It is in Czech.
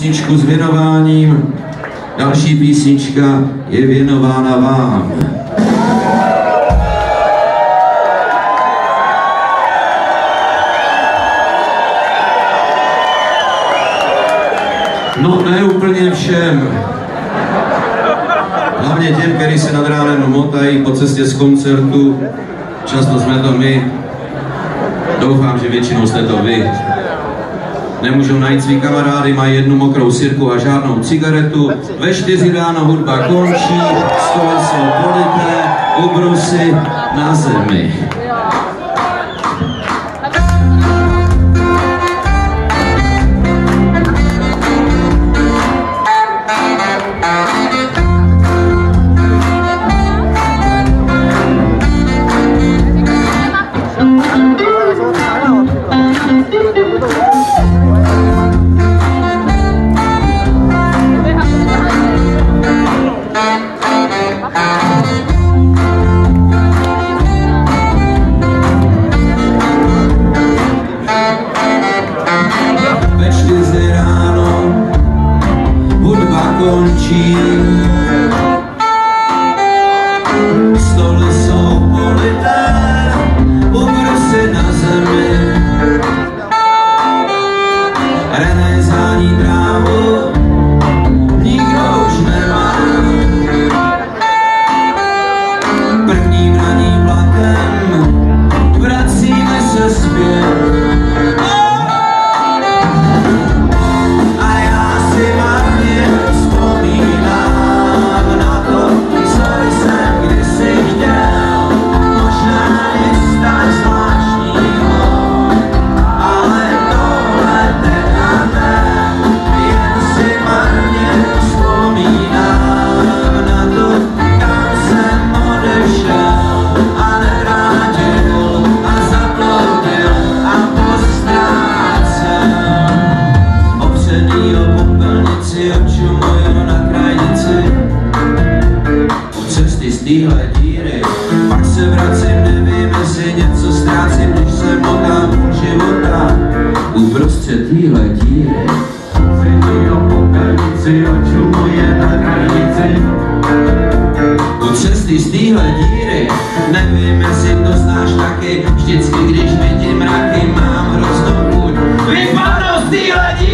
písničku s věnováním. Další písnička je věnována vám. No, ne úplně všem. Hlavně těm, kteří se nad ránem motají po cestě z koncertu. Často jsme to my. Doufám, že většinou jste to vy. Nemůžou najít svý kamarády, mají jednu mokrou sirku a žádnou cigaretu. Ve čtyři ráno hudba končí, stoly jsou polité, ubrusy na zemi. Končí. Téhle díry. Pak se vracím, nevím, jestli něco ztrácím Když se motám půl života. Uprostřed téhle díry. Opřený o popelnici, očumuje na krajnici u cesty z téhle díry. Nevím, jestli to znáš taky. Vždycky, když vidím mraky, mám hroznou chuť. Vypadnout z téhle díry